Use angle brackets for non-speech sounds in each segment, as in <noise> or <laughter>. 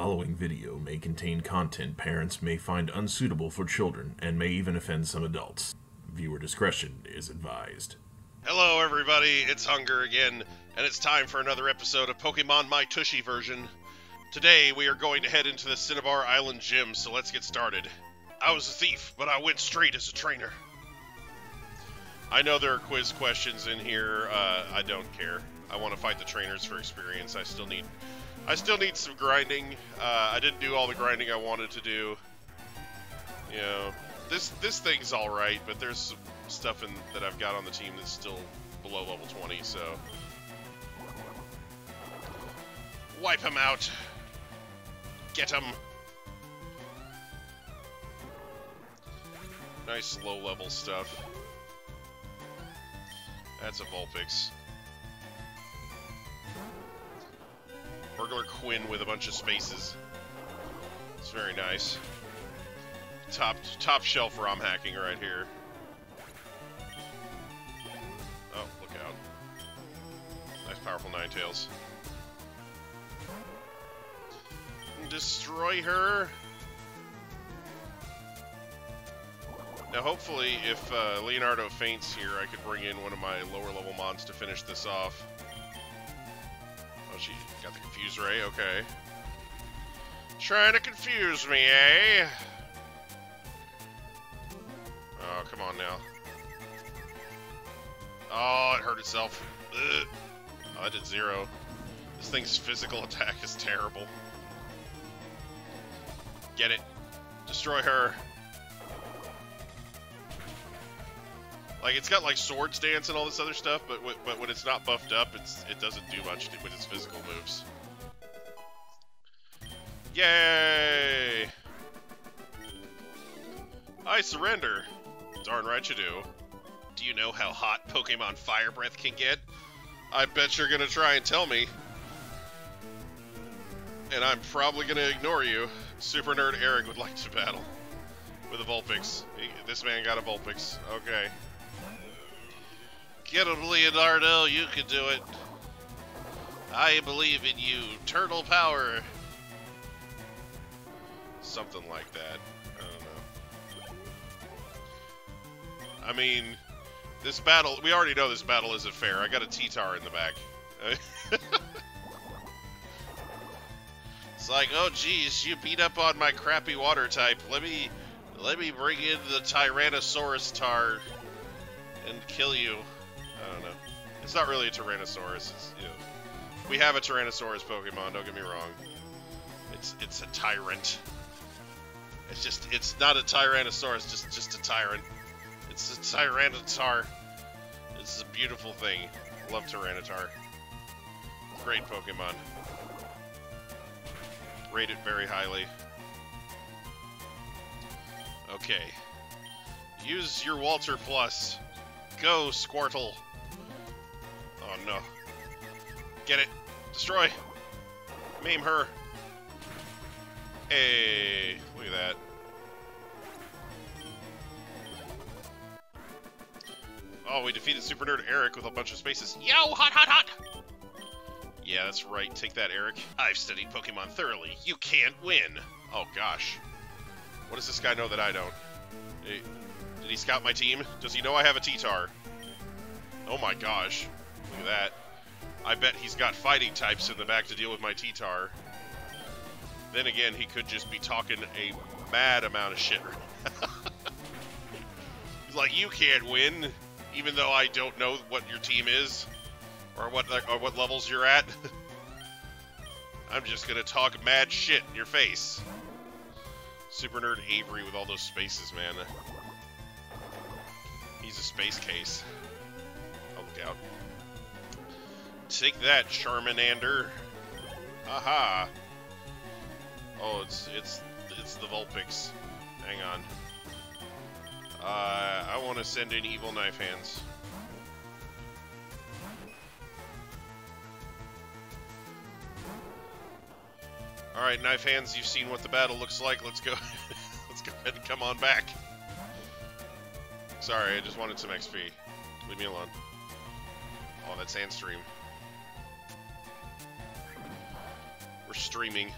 following video may contain content parents may find unsuitable for children and may even offend some adults. Viewer discretion is advised. Hello, everybody. It's Hunger again, and it's time for another episode of Pokemon My Tushy version. Today, we are going to head into the Cinnabar Island Gym, so let's get started. I was a thief, but I went straight as a trainer. I know there are quiz questions in here. Uh, I don't care. I want to fight the trainers for experience. I still need, I still need some grinding. Uh, I didn't do all the grinding I wanted to do. You know, this this thing's all right, but there's some stuff in, that I've got on the team that's still below level 20. So wipe him out. Get him. Nice low level stuff. That's a Vulpix. Burglar Quinn with a bunch of spaces. It's very nice. Top top shelf ROM hacking right here. Oh, look out. Nice powerful Ninetales. Destroy her! Now hopefully if uh, Leonardo faints here, I could bring in one of my lower level mons to finish this off. Got the Confuse Ray, okay. Trying to confuse me, eh? Oh, come on now. Oh, it hurt itself. Ugh. Oh, I did zero. This thing's physical <laughs> attack is terrible. Get it. Destroy her. Like it's got like Swords Dance and all this other stuff, but but when it's not buffed up, it's it doesn't do much with its physical moves. Yay! I surrender. Darn right you do. Do you know how hot Pokemon Fire Breath can get? I bet you're gonna try and tell me. And I'm probably gonna ignore you. Super Nerd Eric would like to battle with a Vulpix. This man got a Vulpix. Okay. Get him, Leonardo. You can do it. I believe in you. Turtle power. Something like that. I don't know. I mean, this battle, we already know this battle isn't fair. I got a T-Tar in the back. <laughs> it's like, oh geez, you beat up on my crappy water type. Let me, let me bring in the Tyrannosaurus Tar and kill you. I don't know. It's not really a Tyrannosaurus. It's, you know, we have a Tyrannosaurus Pokemon. Don't get me wrong. It's it's a tyrant. It's just it's not a Tyrannosaurus. Just just a tyrant. It's a Tyranitar. It's a beautiful thing. Love Tyranitar. Great Pokemon. Rate it very highly. Okay. Use your Water Pulse. Go, Squirtle. No. Get it. Destroy. Maim her. Hey, look at that. Oh, we defeated Super Nerd Eric with a bunch of spaces. Yo, hot, hot, hot! Yeah, that's right. Take that, Eric. I've studied Pokemon thoroughly. You can't win. Oh, gosh. What does this guy know that I don't? Did he scout my team? Does he know I have a T-Tar? Oh my gosh. That. I bet he's got fighting types in the back to deal with my T-Tar. Then again, he could just be talking a mad amount of shit. he's <laughs> like, you can't win, even though I don't know what your team is, or what or what levels you're at. <laughs> I'm just gonna talk mad shit in your face. Super Nerd Avery with all those spaces, man. He's a space case. Oh, look out. Take that, Charmander. Aha. Oh, it's it's it's the Vulpix. Hang on. Uh, I want to send in Evil Knife Hands. All right, Knife Hands, you've seen what the battle looks like. Let's go. <laughs> Let's go ahead and come on back. Sorry, I just wanted some XP. Leave me alone. Oh, that's Sandstream. We're streaming.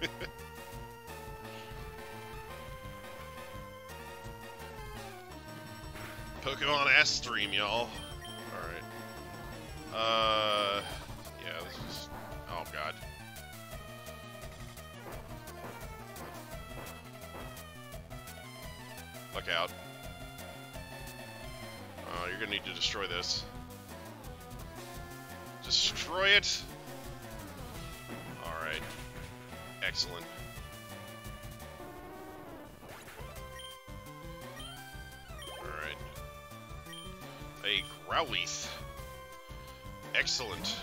<laughs> Pokemon S stream, y'all. Alright. Uh, yeah, this is... Oh, God. Look out. Oh, you're gonna need to destroy this. Destroy it! Alright. Excellent. Alright. A Growlithe. Excellent.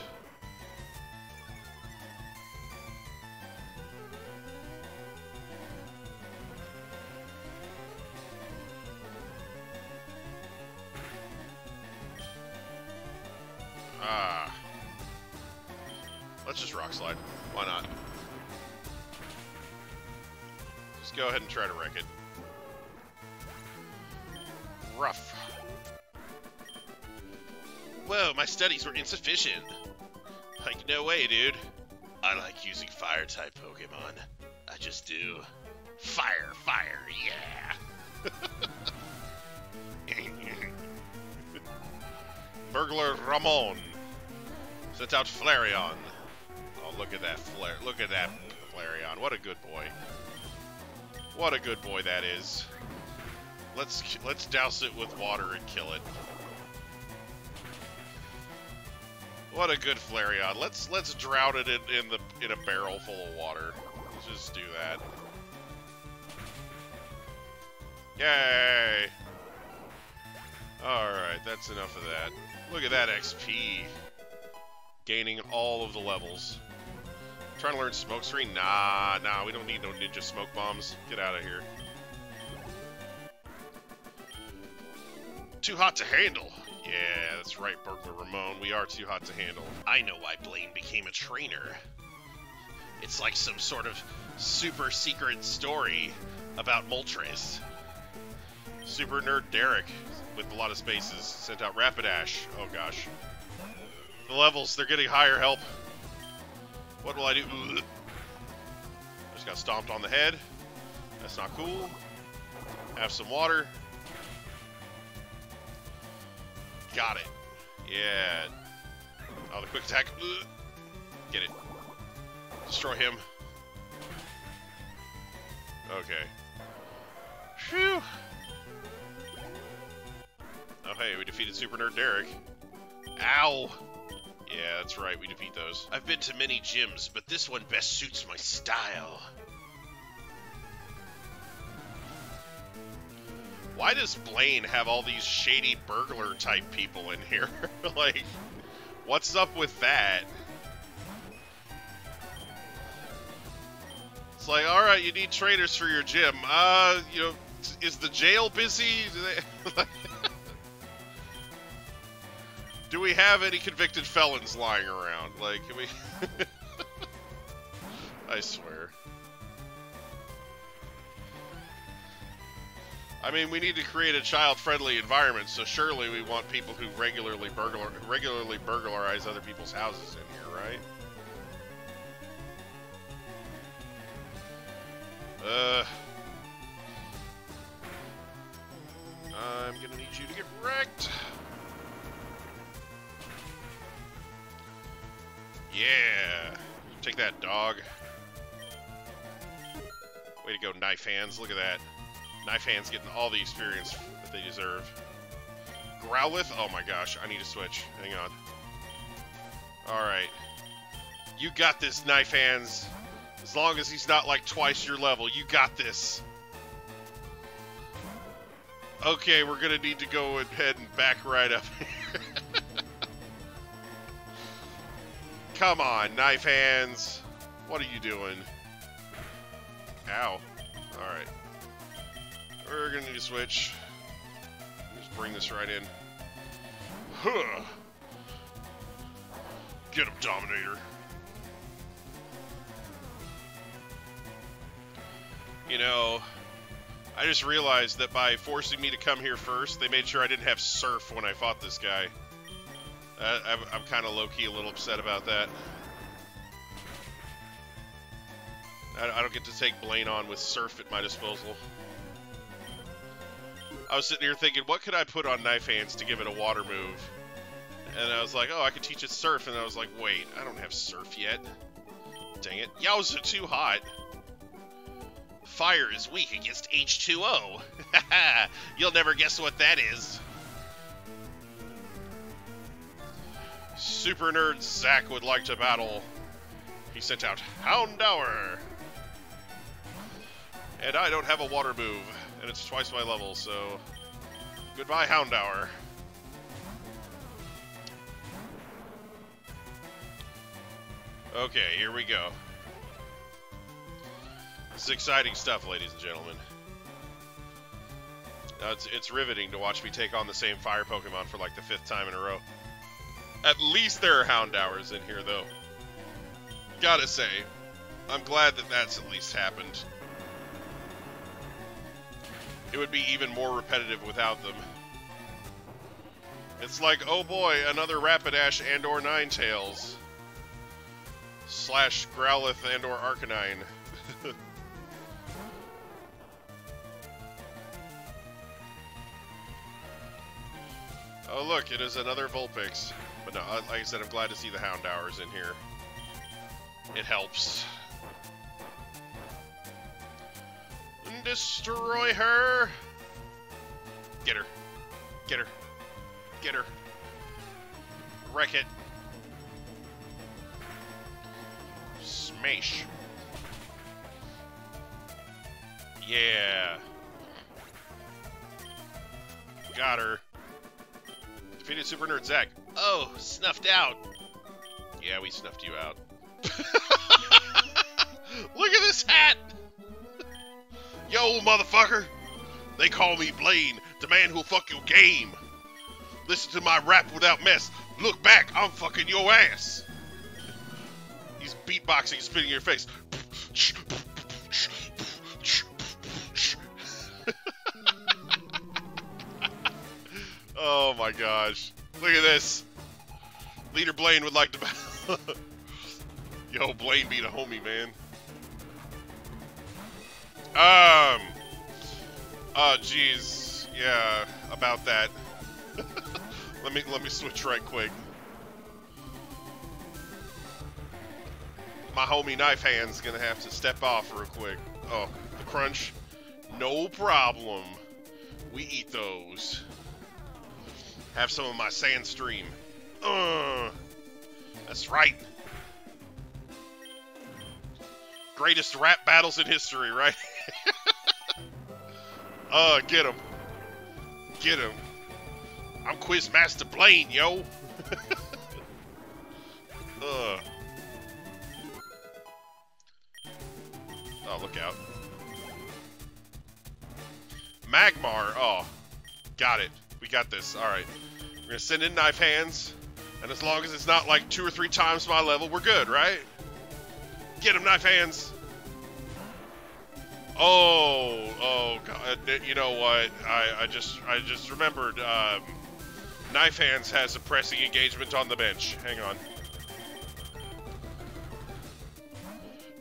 Ah. Let's just rock slide. Why not? Just go ahead and try to wreck it. Rough. Whoa, my studies were insufficient. Like, no way, dude. I like using fire type Pokemon. I just do. Fire, fire, yeah! <laughs> Burglar Ramon sent out Flareon. Look at that Flare! Look at that Flareon! What a good boy! What a good boy that is! Let's let's douse it with water and kill it. What a good Flareon! Let's let's drown it in, in the in a barrel full of water. Let's just do that. Yay! Alright, that's enough of that. Look at that XP. Gaining all of the levels. Trying to learn smoke screen? Nah, nah, we don't need no ninja smoke bombs. Get out of here. Too hot to handle. Yeah, that's right, Burglar Ramon. We are too hot to handle. I know why Blaine became a trainer. It's like some sort of super secret story about Moltres. Super Nerd Derek, with a lot of spaces, sent out Rapidash. Oh gosh. The levels, they're getting higher, help. What will I do? I just got stomped on the head. That's not cool. Have some water. Got it. Yeah. Oh, the quick attack. Get it. Destroy him. Okay. Phew. Oh, hey, we defeated Super Nerd Derek. Ow! Yeah, that's right, we defeat those. I've been to many gyms, but this one best suits my style. Why does Blaine have all these shady burglar type people in here? <laughs> like, what's up with that? It's like, alright, you need trainers for your gym. Uh, you know, is the jail busy? <laughs> Do we have any convicted felons lying around? Like, can we... <laughs> I swear. I mean, we need to create a child-friendly environment, so surely we want people who regularly burglar regularly burglarize other people's houses in here, right? Uh, I'm gonna need you to get wrecked. Yeah! Take that, dog. Way to go, knife hands. Look at that. Knife hands getting all the experience that they deserve. Growlithe? Oh my gosh, I need to switch. Hang on. Alright. You got this, knife hands. As long as he's not like twice your level, you got this. Okay, we're gonna need to go ahead and back right up <laughs> Come on, knife hands. What are you doing? Ow. Alright. We're gonna need to switch. Just bring this right in. Huh. Get him, Dominator. You know, I just realized that by forcing me to come here first, they made sure I didn't have Surf when I fought this guy. Uh, I'm, kind of low-key a little upset about that. I, I don't get to take Blaine on with Surf at my disposal. I was sitting here thinking, what could I put on Knife Hands to give it a water move? And I was like, oh, I could teach it Surf. And I was like, wait, I don't have Surf yet. Dang it. Yowza, too hot. Fire is weak against H2O. <laughs> You'll never guess what that is. Super Nerd Zach would like to battle. He sent out Houndour. And I don't have a water move, and it's twice my level, so goodbye Houndour. Okay, here we go. This is exciting stuff, ladies and gentlemen. Uh, it's, it's riveting to watch me take on the same fire Pokemon for like the fifth time in a row. At least there are Houndours in here, though. Gotta say, I'm glad that that's at least happened. It would be even more repetitive without them. It's like, oh boy, another Rapidash and or Ninetales. Slash Growlithe and or Arcanine. <laughs> oh look, it is another Vulpix. But no, like I said, I'm glad to see the Houndours in here. It helps. Destroy her! Get her. Get her. Get her. Wreck it. Smash. Yeah. Got her. Defeated Super Nerd Zach. Oh, snuffed out. Yeah, we snuffed you out. <laughs> Look at this hat! <laughs> Yo, motherfucker! They call me Blaine, the man who'll fuck your game. Listen to my rap without mess. Look back, I'm fucking your ass. He's beatboxing, spitting in your face. <laughs> oh my gosh. Look at this. Leader Blaine would like to battle. <laughs> Yo, Blaine beat a homie, man. Um. Oh, jeez. Yeah, about that. <laughs> let me let me switch right quick. My homie Knife Hand's gonna have to step off real quick. Oh, the crunch. No problem. We eat those. Have some of my sand stream. Uh, that's right. Greatest rap battles in history, right? <laughs> uh, get him. Get him. I'm Quizmaster Blaine, yo. <laughs> uh. Oh, look out. Magmar. Oh, got it. We got this. All right. We're to send in knife hands. And as long as it's not like two or three times my level, we're good, right? Get him, knife hands. Oh, oh, God. You know what? I, I just, I just remembered. Um, knife hands has a pressing engagement on the bench. Hang on.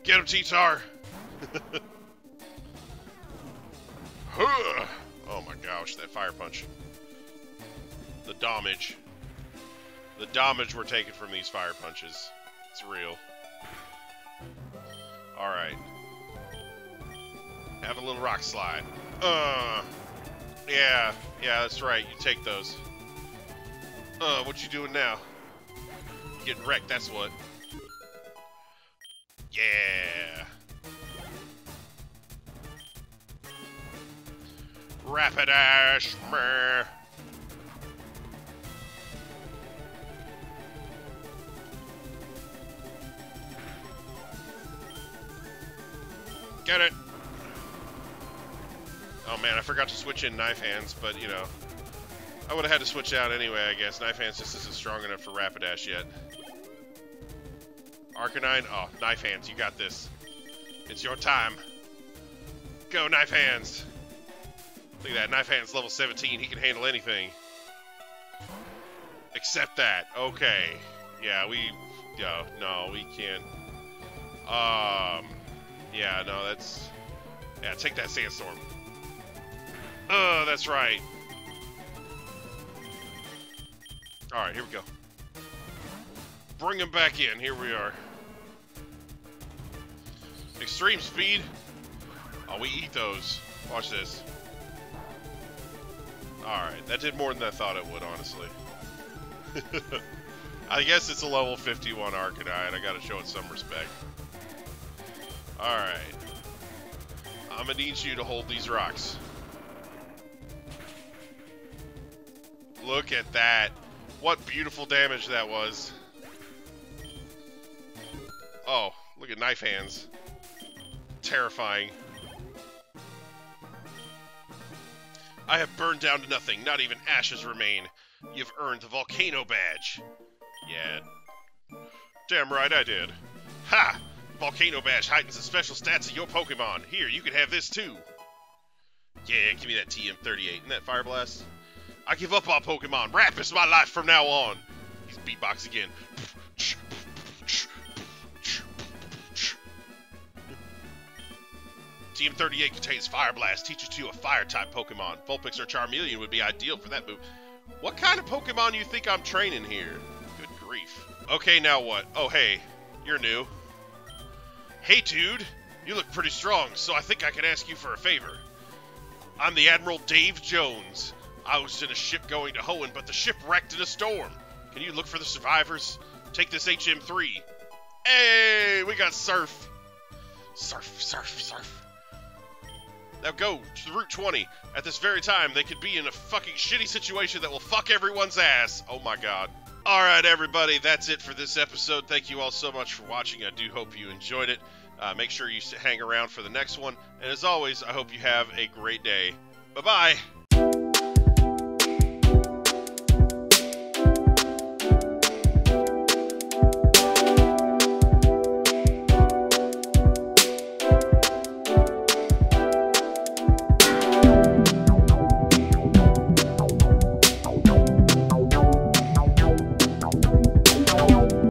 Get him, T-Tar. <laughs> oh my gosh, that fire punch. The damage. The damage we're taking from these fire punches. It's real. Alright. Have a little rock slide. Uh, yeah, yeah, that's right. You take those. Uh, what you doing now? Getting wrecked, that's what. Yeah. Rapidash. Meh. Get it. Oh man, I forgot to switch in knife hands, but you know. I would have had to switch out anyway, I guess. Knife hands just isn't strong enough for Rapidash yet. Arcanine, oh, knife hands, you got this. It's your time. Go, knife hands. Look at that, knife hands level 17, he can handle anything. Except that, okay. Yeah, we, yeah, no, we can't. Um, Yeah, no, that's... Yeah, take that sandstorm. Oh, that's right. Alright, here we go. Bring him back in. Here we are. Extreme speed. Oh, we eat those. Watch this. Alright, that did more than I thought it would, honestly. <laughs> I guess it's a level 51 Arcanine. I gotta show it some respect. Alright. I'm gonna need you to hold these rocks. Look at that. What beautiful damage that was. Oh, look at knife hands. Terrifying. I have burned down to nothing. Not even ashes remain. You've earned the Volcano Badge. Yeah. Damn right I did. Ha! Volcano Badge heightens the special stats of your Pokemon. Here, you can have this too. Yeah, give me that TM38 and that Fire Blast. I give up on Pokemon. Rap is my life from now on. He's beatbox again. TM38 contains Fire Blast, teaches you a Fire-type Pokemon. Vulpix or Charmeleon would be ideal for that move. What kind of Pokemon do you think I'm training here? Good grief. Okay, now what? Oh, hey. You're new. Hey, dude. You look pretty strong, so I think I can ask you for a favor. I'm the Admiral Dave Jones. I was in a ship going to Hoenn, but the ship wrecked in a storm. Can you look for the survivors? Take this HM3. Hey, we got Surf. Surf, surf, surf. Now go to Route 20. At this very time, they could be in a fucking shitty situation that will fuck everyone's ass. Oh my god. Alright, everybody, that's it for this episode. Thank you all so much for watching. I do hope you enjoyed it. Uh, make sure you hang around for the next one. And as always, I hope you have a great day. Bye bye.